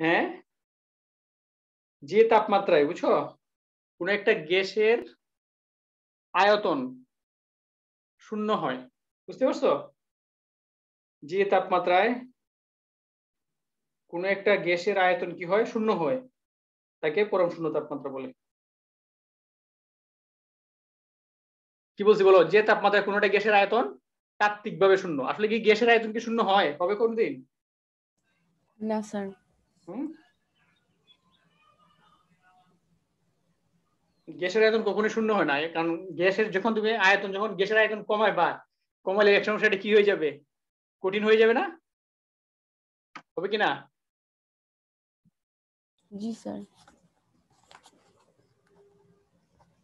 হ্যাঁ? যে তাপমাত্রায় বুঝছ? কোন একটা গ্যাসের আয়তন শূন্য হয়। বুঝতে পারছ? যে তাপমাত্রায় কোন একটা গ্যাসের আয়তন কি হয়? শূন্য হয়। তাকে পরম শূন্য তাপমাত্রা বলে। কি বলছি বলো? যে তাপমাত্রায় কোন একটা গ্যাসের আয়তন তাত্ত্বিক ভাবে শূন্য। আসলে কি গ্যাসের আয়তন কি শূন্য হয়? কবে কোনদিন? না স্যার গ্যাসের আয়তন কখনোই শূন্য হয় না কারণ গ্যাসের যখন তুমি আয়তন যখন গ্যাসের আয়তন কমায় বা কমালে এক সময় সেটা কি হয়ে যাবে? কঠিন হয়ে যাবে না? হবে কি না? জি স্যার।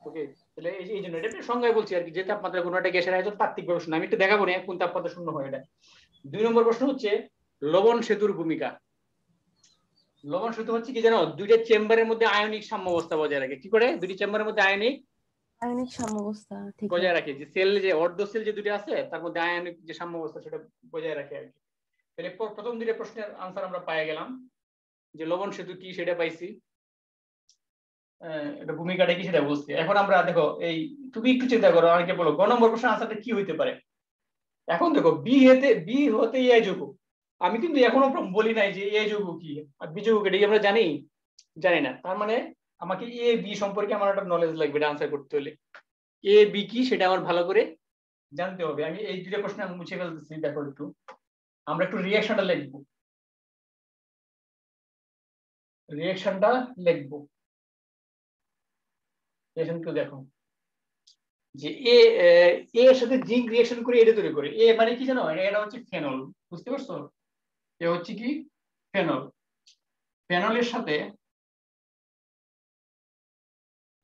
ওকে তাহলে এই এই জন্য এটা সংজ্ঞায় বলছি আর কি যে তাপমাত্রা কোনো একটা গ্যাসের আয়তন তাত্ত্বিক ভাবে শূন্য আমি একটু দেখাবো না কোন তাপমাত্রা শূন্য হয় এটা। দুই নম্বর প্রশ্ন হচ্ছে লবণ সেতুর ভূমিকা। লবণ সেতু হচ্ছে কি জানো? দুইটা চেম্বারের মধ্যে আয়নিক সাম্যাবস্থা বজায় রাখে। কি করে? দুটি চেম্বারের মধ্যে আয়নিক আয়নিক সাম্যাবস্থা ঠিক বজায় রাখে। যে সেল যে অর্ধ সেল যে দুটি আছে তার মধ্যে আয়নিক যে সাম্যাবস্থা সেটা বজায় রাখে আর কি। তাহলে প্রথম দুটো প্রশ্নের আনসার আমরা পাই গেলাম। যে লবণ সেতু কি সেটা পাইছি? এটা ভূমিকাটা কি সেটা বলছি এখন আমরা দেখো এই তুমি একটু চিন্তা করো অনেকে বলো গ নম্বর প্রশ্নের আনসারটা কি হইতে পারে? এখন দেখো বি হতে বি হতে এ যোগ আমি কিন্তু এখনও বলি নাই যে এ যোগ কি, আর বি যোগ এটা আমরা জানি? জানি না। তার মানে আমাকে এ, বি সম্পর্কে আমার একটা নলেজ লাগবে এটা আনসার করতে হলে। এ, বি কি সেটা আমার ভালো করে জানতে হবে। আমি এই দুটো প্রশ্ন আমি মুছে ফেলতেছি, দেখো একটু। আমরা একটু রিয়াকশনটা লিখব। রিয়াকশনটা লিখব। রিয়াকশন দেখো। যে এ এর সাথে জিঙ্ক রিয়াকশন করে এটা তৈরি করে। এ মানে কি জানো? এটা হচ্ছে ফেনল বুঝতে পারছ? এ হচ্ছে কি? ফেনল। ফেনলের সাথে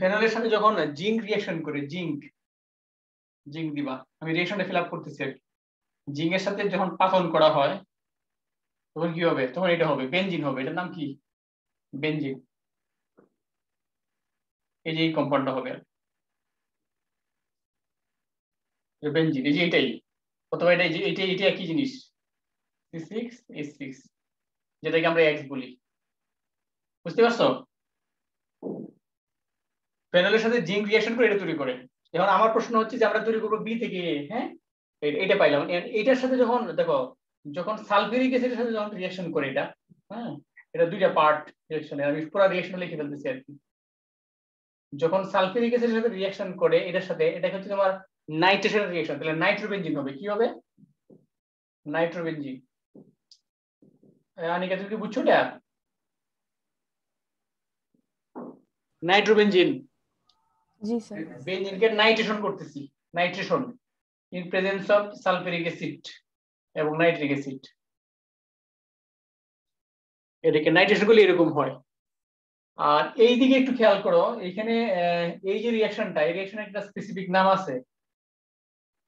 ফেনলের সাথে যখন জিঙ্ক রিয়াকশন করে, জিঙ্ক জিঙ্ক দিবা, আমি রিয়াকশনটা ফিল আপ করতেছি আর জিঙ্কের সাথে যখন পাতন করা হয়, তখন কি হবে? তখন এটা হবে বেনজিন হবে। এটার নাম কি? বেনজিন এই যে এই কম্পাউন্ডটা হবে বেনজিন এই যে এটাই। অথবা এটা এটা এটা একই জিনিস। যেটাকে আমরা এক্স বলি। বুঝতে পারছ? ফেনলের সাথে জিঙ্ক রিয়াকশন করে এটা তৈরি করে। এখন আমার প্রশ্ন হচ্ছে যে আমরা তৈরি করব বি থেকে হ্যাঁ? এটা পাইলাম। এটার সাথে যখন, দেখো, যখন সালফিউরিক অ্যাসিডের সাথে যখন রিয়াকশন করে এটা হ্যাঁ? এটা দুইটা পার্ট রিয়াকশনে আমি পুরো রিয়াকশন লিখে ফেলতেছি আর কি। যখন সালফিউরিক অ্যাসিডের সাথে রিয়াকশন করে এটার সাথে এটা হচ্ছে তোমার নাইট্রেশনের রিয়াকশন তাহলে নাইট্রোবেনজিন হবে। কি হবে? নাইট্রোবেনজিন বুঝছ এটা নাইট্রোবেনজিন। জি স্যার। বেনজিনকে নাইট্রেশন করতেছি। Nitration in presence of sulphuric acid এবং নাইট্রিক অ্যাসিড এটাকে নাইট্রেশনগুলো এরকম হয়। আর এই দিকে একটু খেয়াল করো এখানে এই যে রিয়াকশনটা এই রিয়াকশনের একটা স্পেসিফিক নাম আছে।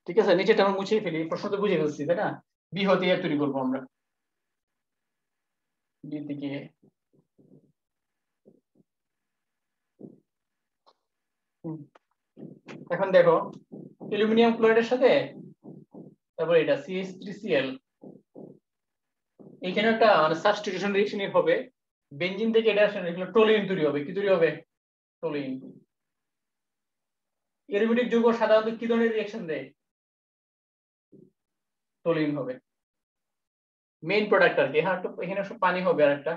ঠিক আছে? নিচেটা আমরা মুছেই ফেলি প্রশ্ন তো বুঝে ফেলছি তাই না? বি হতে তৈরি করব আমরা। থেকে এখন দেখো, অ্যালুমিনিয়াম ক্লোরাইডের সাথে, তারপর এটা সিএস থ্রি সিএল এখানে একটা মানে সাবস্টিটিউশন রিঅ্যাকশন হবে। বেনজিন থেকে এটা টোলিন তৈরি হবে। কি তৈরি হবে? টোলিন এরোমেটিক যৌগ সাধারণত কি ধরনের রিঅ্যাকশন দেয়? টোলিন হবে। মেইন প্রোডাক্ট আর কি। হ্যাঁ এখানে সব পানি হবে আর একটা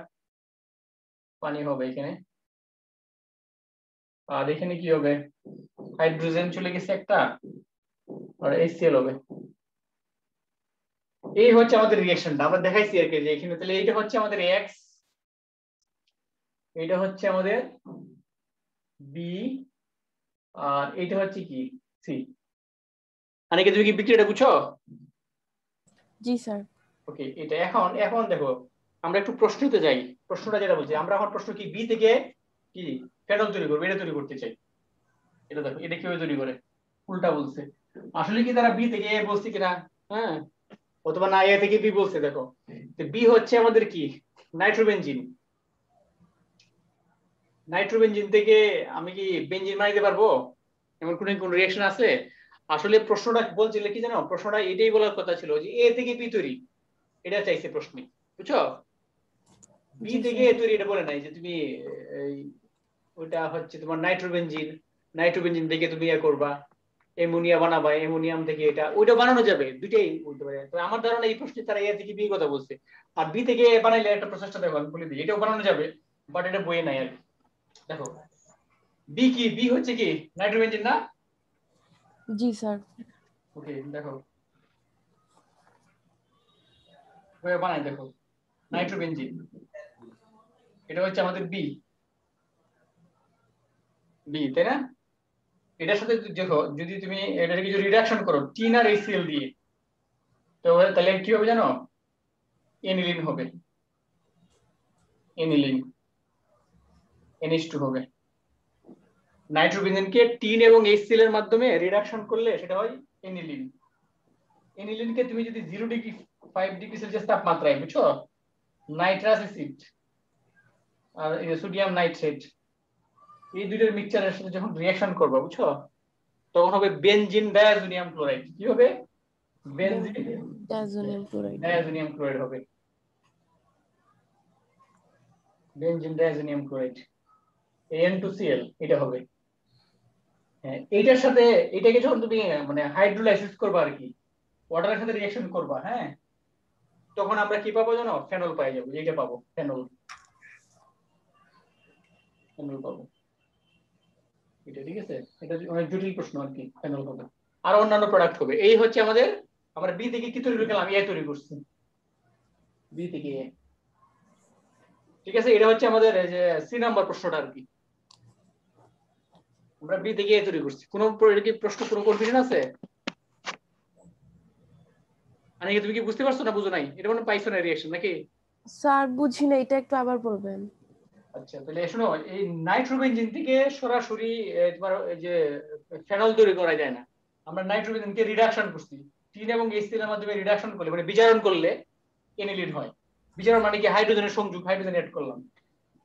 পানি হবে এখানে। আর এখানে কি হবে? হাইড্রোজেন চলে গেছে একটা। আর এইচসিএল হবে। এই হচ্ছে আমাদের রিঅ্যাকশনটা আমরা দেখাইছি আর কি যে এখানে তাহলে এইটা হচ্ছে আমাদের এক্স এটা হচ্ছে আমাদের বি আর এটা হচ্ছে কি? সি আনিকে, তুমি কি বিক্রিয়াটা বুঝছ জি স্যার ওকে এটা এখন এখন দেখো, আমরা একটু প্রশ্নতে যাই। প্রশ্নটা যেটা বলছি, আমরা এখন প্রশ্ন কি বি থেকে কি ফেনল তৈরি করব, এটা তৈরি করতে চাই। এটা দেখো, এটা কীভাবে তৈরি করে? উল্টা বলছে। আসলে কি তারা বি থেকে এ বলছে কিনা? হ্যাঁ? অথবা না এ থেকে বি বলছে, দেখো। বি হচ্ছে আমাদের কি? নাইট্রোবেনজিন। নাইট্রোবেনজিন থেকে আমি কি বেনজিন বানাইতে পারব? এমন কোন কোন রিয়াকশন আছে? আসলে প্রশ্নটা বলছিল কি জানো? প্রশ্নটা এটাই বলার কথা ছিল যে এ থেকে বি তৈরি। এটা চাইছে প্রশ্নে। বুঝছ? বি থেকে স্যার। তৈরি এটা বলে নাই যে তুমি এই ওটা হচ্ছে তোমার নাইট্রোবেনজিন। নাইট্রোবেনজিন থেকে তুমি ইয়ে করবা অ্যামোনিয়া বানাবা অ্যামোনিয়াম থেকে এটা ওইটা বানানো যাবে দুইটাই বলতে পারে। তো আমার ধারণা এই প্রশ্নে তারা এ থেকে বি কথা বলছে। আর বি থেকে এ বানাইলে একটা প্রসেসটা দেখো আমি বলে দিই এটাও বানানো যাবে বাট এটা বইয়ে নাই আর কি। দেখো বি কি? বি হচ্ছে কি? নাইট্রোবেনজিন না? জি স্যার। ওকে দেখো ওয়ে বানাই, দেখো। নাইট্রোবেনজিন। এটা হচ্ছে আমাদের বি বি তাই না? এটার সাথে দেখো, যদি তুমি এটাকে কিছু রিডাকশন করো টিন আর এইচসিএল দিয়ে, তো তাহলে কি হবে জানো? এনিলিন হবে। এনিলিন NH2 হবে। নাইট্রোবেনজিনকে টিন এবং এইচসিএল এর মাধ্যমে রিডাকশন করলে সেটা হয় এনিলিন এনিলিনকে তুমি যদি zero degree five degree Celsius তাপমাত্রায় বুঝছ? নাইট্রাস অ্যাসিড আর সোডিয়াম নাইট্রেট এই দুইটার মিক্সচারের সাথে যখন রিঅ্যাকশন করবে বুঝছ? তখন হবে বেনজিন ডায়াজোনিয়াম ক্লোরাইড কি হবে? Benzene diazonium chloride diazonium chloride হবে। বেনজিন ডায়াজোনিয়াম ক্লোরাইড N2Cl এটা হবে। হ্যাঁ এইটার সাথে এটাকে যখন তুমি মানে হাইড্রোলাইসিস করবা আর কি ওয়াটারের সাথে রিঅ্যাকশন করবা হ্যাঁ? তখন আমরা কি পাবো জানো? ফেনল পাই যাব। এইটা পাবো ফেনল ফেনল পাবো। এটা ঠিক আছে? এটা অনেক জটিল প্রশ্ন আর কি ফেনল পাবো। আর অন্যান্য প্রোডাক্ট হবে। এই হচ্ছে আমাদের, আমরা বি থেকে কি তৈরি করে গেলাম এ তৈরি করছি। বি থেকে এ ঠিক আছে? এটা হচ্ছে আমাদের যে সি নাম্বার প্রশ্নটা আর কি। আমরা বি থেকে এ তৈরি করছি। কোনো প্রশ্ন কোনো কনফিউশন আছে? মানে তুমি কি বুঝতে পারছ না বুঝো নাই? এটা কোনো পাইছো না রিঅ্যাকশন নাকি? স্যার বুঝি না এটা একটু আবার বলবেন। আচ্ছা তাহলে শোনো এই নাইট্রোবেনজিন থেকে সরাসরি তোমার যে ফেনল তৈরি করা যায় না। আমরা নাইট্রোবেনজিনকে রিডাকশন করছি। টিন এবং এইচসিএল এর মাধ্যমে রিডাকশন করলে মানে বিজারণ করলে এনিলিন হয়। বিজারণ মানে কি? হাইড্রোজেনের সংযোগ হাইড্রোজেন এড করলাম।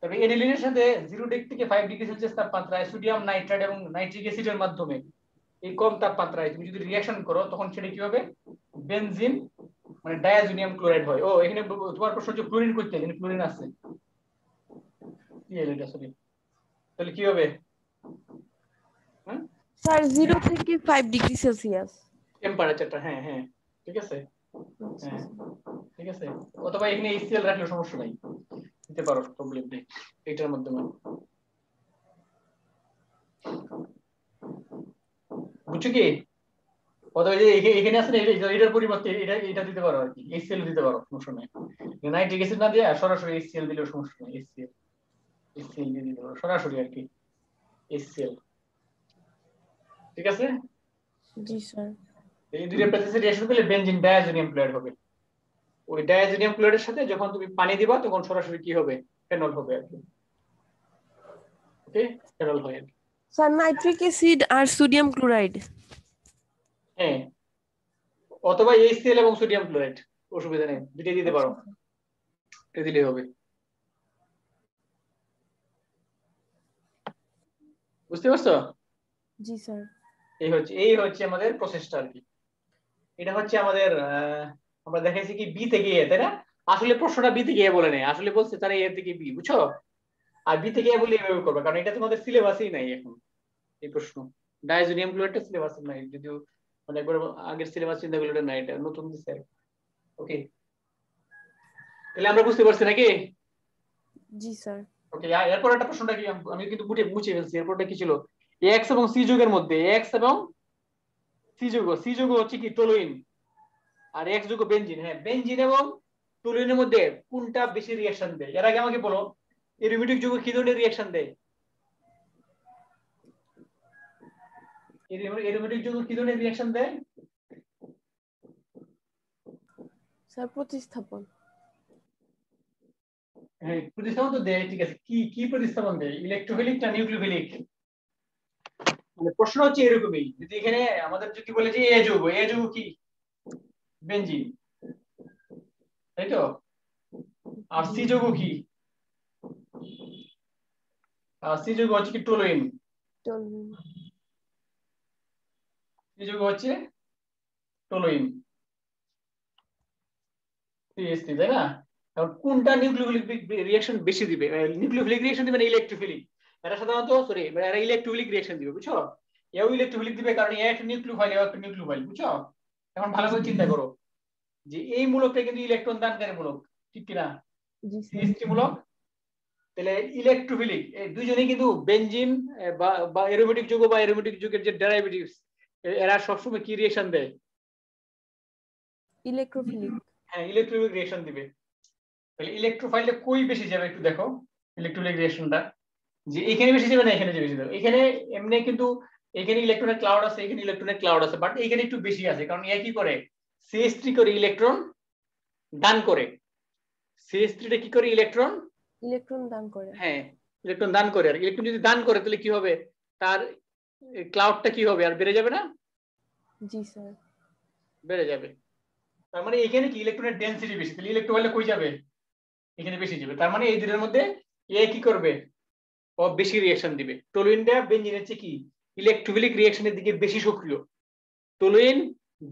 তবে এনিলিনের সাথে জিরো ডিগ্রি থেকে ফাইভ ডিগ্রি সেলসিয়াস তাপমাত্রায় সোডিয়াম নাইট্রেট এবং নাইট্রিক অ্যাসিডের মাধ্যমে এই কম তাপমাত্রায় তুমি যদি রিঅ্যাকশন করো তখন সেটা কি হবে? বেনজিন মানে ডায়াজোনিয়াম ক্লোরাইড হয়। ও এখানে তোমার প্রশ্ন হচ্ছে ক্লোরিন করতে এখানে ক্লোরিন আছে। এটা? sorry। তাহলে কি হবে? স্যার জিরো থেকে ফাইভ ডিগ্রি সেলসিয়াস টেম্পারেচারটা হ্যাঁ হ্যাঁ। ঠিক আছে? হ্যাঁ। ঠিক আছে? অথবা এখানে এইচসিএল রাখলে সমস্যা নাই। দিতে পারো প্রবলেম নেই। এটার মাধ্যমে। বুঝছ কি? অথবা যে এখানে আছে না এটার পরিবর্তে এটা এটা দিতে পারো আর কি এইচসিএল দিতে পারো সমস্যা নেই। নাইট্রিক অ্যাসিড না দিয়ে সরাসরি এইচসিএল দিলেও সমস্যা নেই এইচসিএল এইচসিএল দিয়ে দিতে পারো সরাসরি আর কি এইচসিএল ঠিক আছে? জি স্যার। এই দুইটা প্রসেসে রিঅ্যাকশন করলে বেনজিন ডায়াজোনিয়াম ক্লোরাইড হবে। ওই ডায়াজোনিয়াম ক্লোরাইডের সাথে যখন তুমি পানি দিবা তখন সরাসরি কি হবে? ফেনল হবে আর কি। ওকে ফেনল হয় আর কি। স্যার নাইট্রিক অ্যাসিড আর সোডিয়াম ক্লোরাইড হ্যাঁ। অথবা এইচসিএল এবং সোডিয়াম ক্লোরাইড অসুবিধা নেই। দুটোই দিতে পারো। দিলেই হবে। বুঝতে পারছ? জি স্যার। এই হচ্ছে এই হচ্ছে আমাদের প্রসেসটা আর কি। এটা হচ্ছে আমাদের আমরা দেখাইছি কি বি থেকে এ তাই না? আসলে প্রশ্নটা বি থেকে এ বলে নেই। আসলে বলছে তারা এ থেকে বি বুঝছ? আর বি থেকে এ বলে এভাবে করবে কারণ এটা তোমাদের সিলেবাসই নাই এখন এই প্রশ্ন। ডায়াজোনিয়াম ক্লোরাইডটা সিলেবাস নাই যদিও মানে একবার আগের সিলেবাস চিন্তা করলে এটা এটা নতুন দিছে ওকে তাহলে আমরা বুঝতে পারছি নাকি? জি স্যার। ওকে এরপর একটা প্রশ্নটা কি আমি কিন্তু মুছে মুছে ফেলছি এরপরটা কি ছিল? এক্স এবং সি যুগের মধ্যে এক্স এবং সি যুগ সি যুগ হচ্ছে কি টলুইন আর এক্স যুগ বেনজিন হ্যাঁ বেনজিন এবং টলুইনের মধ্যে কোনটা বেশি রিঅ্যাকশন দেয়? এর আগে আমাকে বলো এরোমেটিক যুগ কি ধরনের রিঅ্যাকশন দেয়? এরোমেটিক যুগ কি ধরনের রিঅ্যাকশন দেয়? স্যার প্রতিস্থাপন। হ্যাঁ প্রতিস্থাপন তো দেয় ঠিক আছে। কি কি প্রতিস্থাপন দেয়? ইলেকট্রোফিলিক না নিউক্লিওফিলিক মানে প্রশ্ন হচ্ছে এরকমই। যদি এখানে আমাদের যদি বলে যে এ যুগ এ যুগ কি? বেনজিন। তাই তো? আর সি যুগ কি? আর সি যুগ হচ্ছে কি টোলোইন। টলুইন। যুগ হচ্ছে? টোলোইন সিএসটি তাই না? এখন কোনটা নিউক্লিওফিলিক রিঅ্যাকশন বেশি দিবে? নিউক্লিওফিলিক রিঅ্যাকশন দিবে না ইলেকট্রোফিলিক এরা সাধারণত সরি এরা ইলেকট্রোফিলিক রিঅ্যাকশন দিবে বুঝছ? এও ইলেকট্রোফিলিক দিবে কারণ এ একটা নিউক্লিওফাইল এও একটা নিউক্লিওফাইল বুঝছ? এখন ভালো করে চিন্তা করো যে এই মূলকটা কিন্তু ইলেকট্রন দানকারী মূলক ঠিক জি স্যার সিএসটি মূলক। তাহলে ইলেকট্রোফিলিক এই দুজনেই কিন্তু বেনজিন বা বা এরোমেটিক যুগ বা এরোমেটিক যুগের যে ডেরাইভেটিভস এরা সবসময় কি রিঅ্যাকশন দেয়? ইলেকট্রোফিলিক হ্যাঁ ইলেকট্রোফিলিক দিবে। তাহলে ইলেকট্রোফাইলটা কই বেশি যাবে একটু দেখো ইলেকট্রোফিলিক যে এখানে বেশি যাবে না এখানে যে বেশি যাবে। এখানে এমনি কিন্তু এখানে ইলেকট্রনের ক্লাউড আছে এখানে ইলেকট্রনের ক্লাউড আছে বাট এখানে একটু বেশি আছে কারণ এ কি করে? সিএস থ্রি করে ইলেকট্রন দান করে। সিএস থ্রিটা কি করে ইলেকট্রন ইলেকট্রন দান করে। হ্যাঁ ইলেকট্রন দান করে। আর ইলেকট্রন যদি দান করে তাহলে কি হবে? তার ক্লাউডটা কি হবে? আর বেড়ে যাবে না? জি স্যার। বেড়ে যাবে। তার মানে এখানে কি? ইলেকট্রনের ডেনসিটি বেশি। তাহলে ইলেকট্রোফাইলটা কই যাবে? এখানে বেশি যাবে। তার মানে এই দুটোর মধ্যে এ কি করবে? ও বেশি রিঅ্যাকশন দিবে। টলুইনটা বেঞ্জিনের চেয়ে কি? ইলেকট্রোফিলিক রিঅ্যাকশনের দিকে বেশি সক্রিয়। টলুইন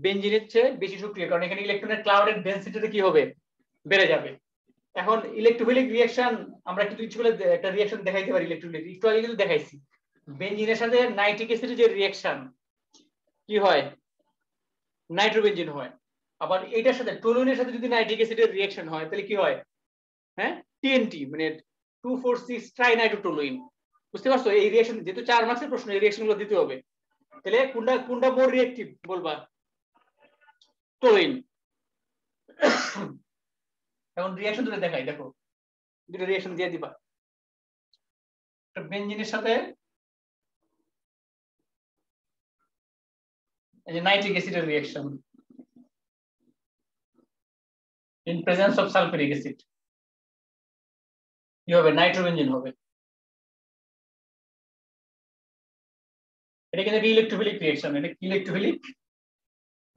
বেঞ্জিনের চেয়ে বেশি সক্রিয়। কারণ এখানে ইলেকট্রনের ক্লাউডের ডেনসিটিটা কি হবে? বেড়ে যাবে। এখন ইলেকট্রোফিলিক রিঅ্যাকশন আমরা কিন্তু কিছু বলে একটা রিঅ্যাকশন দেখাইতে পারি ইলেকট্রোফিলিক একটু আগে কিন্তু দেখাইছি। বেঞ্জিনের সাথে নাইট্রিক অ্যাসিডের যে রিঅ্যাকশন কি হয়? নাইট্রোবেঞ্জিন হয়। আবার এটার সাথে টলুইনের সাথে যদি নাইট্রিক অ্যাসিডের রিঅ্যাকশন হয়, তাহলে কি হয়? হ্যাঁ? টিএনটি মানে টু ফোর সিক্স ট্রাইনাইট্রোটোলুইন বুঝতে পারছ? এই রিঅ্যাকশন যেহেতু চার মাসের প্রশ্ন, এই রিঅ্যাকশনগুলো দিতে হবে। তাহলে কোনটা কোনটা মোর রিঅ্যাক্টিভ বলবা? টোলুইন। এখন রিঅ্যাকশন দুটো দেখাই, দেখো। দুটো রিঅ্যাকশন দিয়ে দিবা। বেঞ্জিনের সাথে এই যে নাইট্রিক অ্যাসিডের reaction in presence of sulfuric acid. কি হবে? নাইট্রোবেঞ্জিন হবে. এটা কিন্তু ইলেকট্রোফিলিক রিঅ্যাকশন এটা ইলেকট্রোফিলিক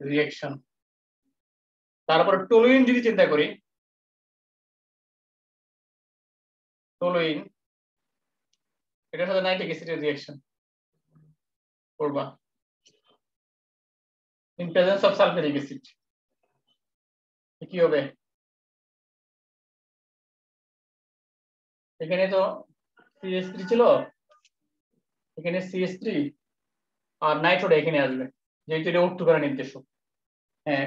রিঅ্যাকশন তারপর টলুইন যদি চিন্তা করি টলুইন এটার সাথে নাইট্রিক অ্যাসিডের রিঅ্যাকশন করবা। In presence of sulphuric acid কি হবে এখানে তো সিএস থ্রি ছিল। এখানে সিএস থ্রি আর নাইট্রোটা এখানে আসবে। যেহেতু এটা উত্তর করা নির্দেশক। হ্যাঁ।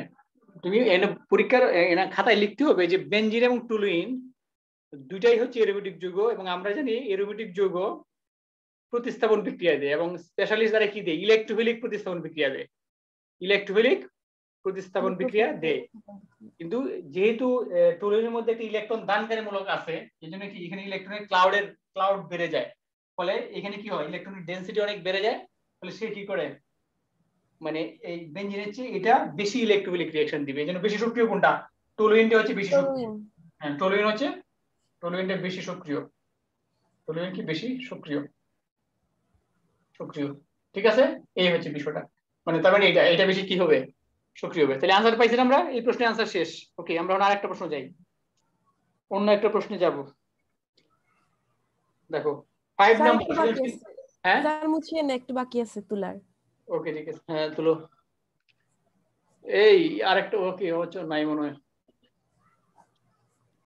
তুমি এনে পরীক্ষার, এনে খাতায় লিখতে হবে যে বেঞ্জিন এবং টুলুইন দুইটাই হচ্ছে এরোমেটিক যৌগ এবং আমরা জানি এরোমেটিক যৌগ প্রতিস্থাপন বিক্রিয়া দেয় এবং স্পেশালিস্ট দ্বারা কি দেয়? ইলেকট্রোফিলিক প্রতিস্থাপন বিক্রিয়া দেয়। ইলেকট্রোফিলিক প্রতিস্থাপন বিক্রিয়া দেয়। কিন্তু যেহেতু টুলুইনের মধ্যে একটা ইলেকট্রন দানকারী মূলক আছে এই জন্য কি এখানে ইলেকট্রনের ক্লাউডের ক্লাউড বেড়ে যায়। ফলে এখানে কি হয় ইলেকট্রনের ডেন্সিটি অনেক বেড়ে যায় ফলে সে কি করে? মানে এই বেঞ্জিনের চেয়ে এটা বেশি ইলেকট্রোফিলিক রিঅ্যাকশন দিবে। এই জন্য বেশি সক্রিয় কোনটা? টুলুইনটা হচ্ছে বেশি হ্যাঁ টলুইন হচ্ছে টলুইনটা বেশি সক্রিয়। টলুইন কি বেশি সক্রিয়? সক্রিয়। ঠিক আছে? এই হচ্ছে বিষয়টা। মানে তার মানে এটা এটা বেশি কি হবে? সক্রিয় হবে। তাহলে আনসার পাইছেন আমরা? এই প্রশ্নের আনসার শেষ। ওকে আমরা আর একটা প্রশ্ন যাই। অন্য একটা প্রশ্নে যাব। দেখো ফাইভ নাম্বার হ্যাঁ? স্যার মুছিয়ে না একটু বাকি আছে তুলার। ওকে ঠিক আছে। হ্যাঁ তুলো। এই আরেকটা ওকে হচ্ছে নাই মনে হয়।